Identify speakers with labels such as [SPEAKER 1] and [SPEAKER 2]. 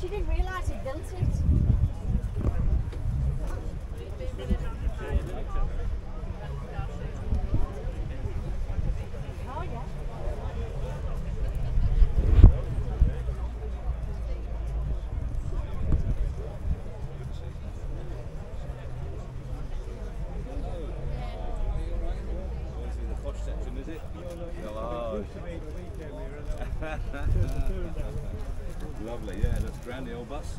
[SPEAKER 1] She didn't realise he built it.
[SPEAKER 2] Lovely, yeah, That's grand, the old bus.